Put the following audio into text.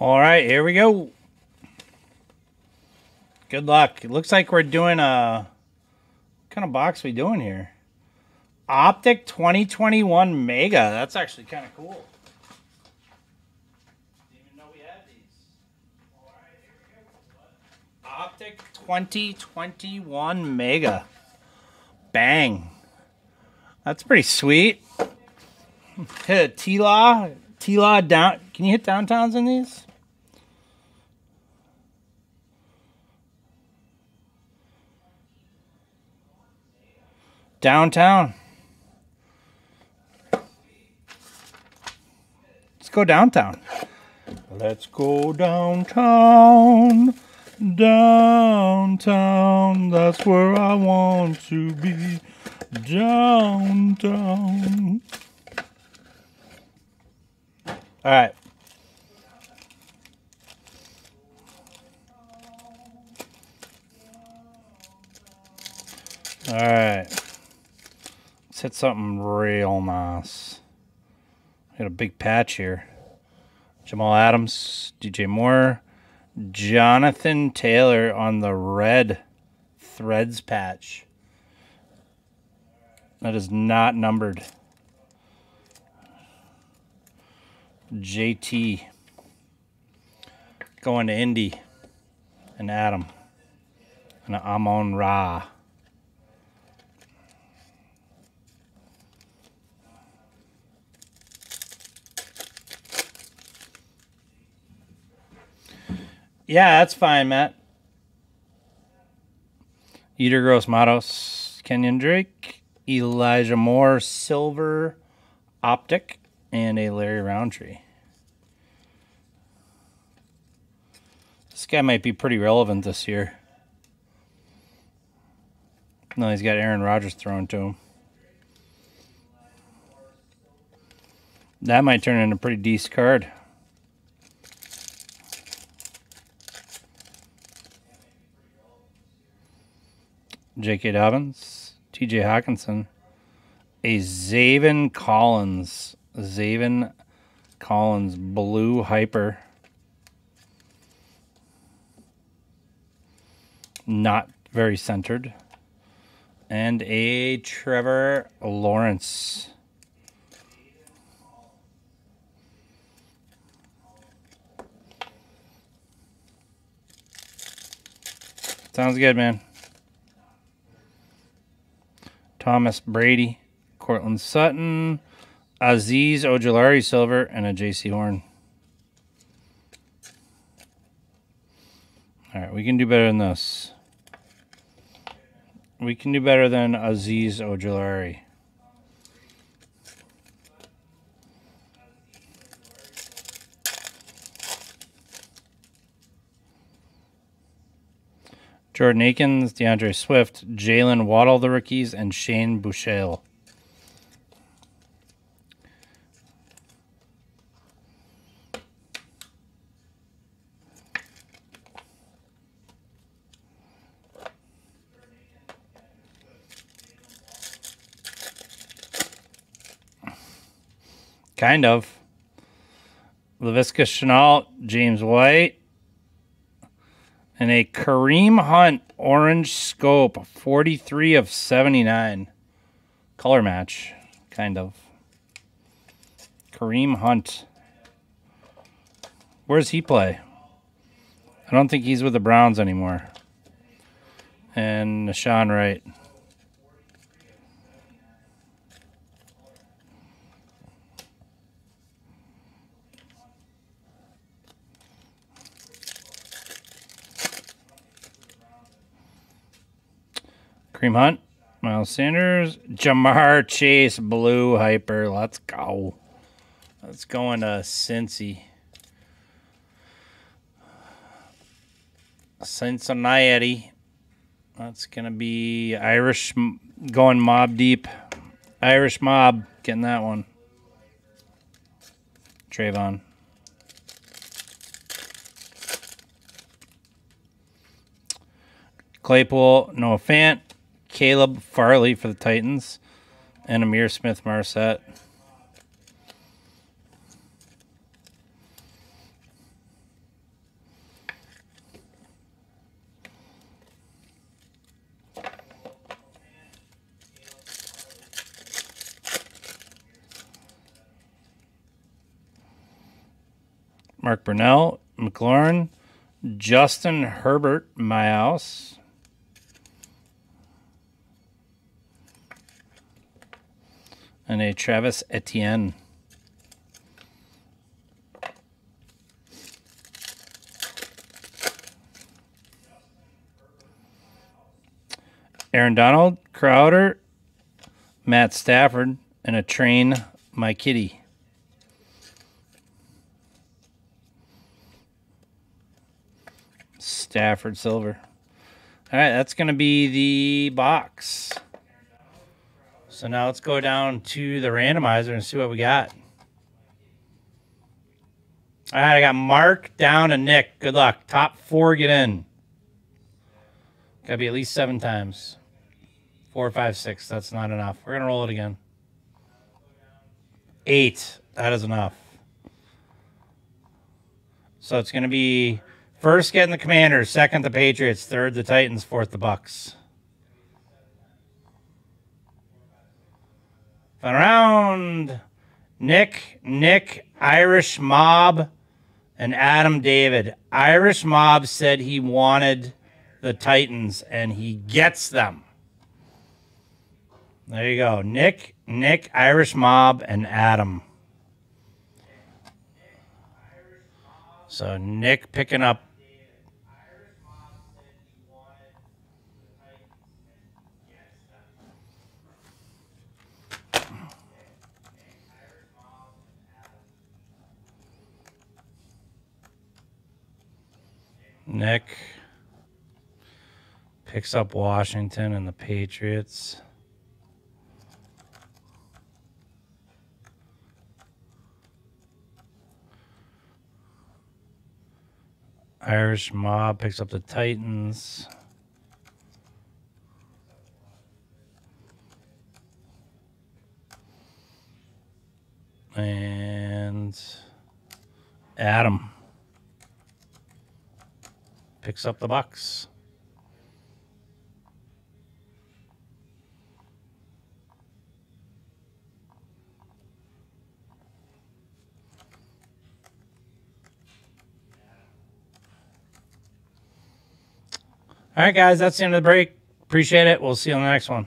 All right, here we go. Good luck. It looks like we're doing a what kind of box we doing here? Optic 2021 Mega. That's actually kind of cool. Optic 2021 Mega. Bang. That's pretty sweet. Hit a T-Law. T-Law down. Can you hit downtowns in these? Downtown. Let's go downtown. Let's go downtown. Downtown. That's where I want to be. Downtown. All right. All right. Hit something real nice. Got a big patch here. Jamal Adams, DJ Moore, Jonathan Taylor on the red threads patch. That is not numbered. JT going to Indy and Adam and Amon Ra. Yeah, that's fine, Matt. Yetur Gross Matos, Kenyon Drake, Elijah Moore, Silver Optic, and a Larry Rountree. This guy might be pretty relevant this year. No, he's got Aaron Rodgers thrown to him. That might turn into a pretty decent card. J.K. Dobbins, T.J. Hockenson, a Zaven Collins, Zaven Collins Blue Hyper. Not very centered. And a Trevor Lawrence. Sounds good, man. Thomas Brady, Courtland Sutton, Azeez Ojulari Silver, and a Jaycee Horn. All right, we can do better than this. We can do better than Azeez Ojulari. Jordan Akins, D'Andre Swift, Jaylen Waddle, the rookies, and Shane Buechele. Kind of. Laviska Shenault, James White, and a Kareem Hunt orange scope, 43 of 79. Color match, kind of. Kareem Hunt. Where does he play? I don't think he's with the Browns anymore. And Nahshon Wright. Kareem Hunt, Miles Sanders, Ja'Marr Chase, Blue Hyper. Let's go. Let's go into Cincy. Cincinnati. That's going to be Irish going mob deep. Irish mob getting that one. Trayvon. Claypool, Noah Fant, Caleb Farley for the Titans and Ihmir Smith Marsette. Mark Brunell, McLaurin, Justin Herbert, Miles. And a Travis Etienne. Aaron Donald, Crowder, Matt Stafford, and a train, my kitty. Stafford Silver. All right, that's going to be the box. So now let's go down to the randomizer and see what we got. All right, I got Mark down and Nick. Good luck. Top four get in. Got to be at least seven times. Four, five, six. That's not enough. We're going to roll it again. Eight. That is enough. So it's going to be first getting the Commanders, second the Patriots, third the Titans, fourth the Bucks. Fun round. Nick, Nick, Irish Mob, and Adam David. Irish Mob said he wanted the Titans, and he gets them. There you go. Nick, Nick, Irish Mob, and Adam. So Nick picking up. Nick picks up Washington and the Patriots. Irish Mob picks up the Titans. And Adam picks up the Bucks. All right, guys, that's the end of the break. Appreciate it. We'll see you on the next one.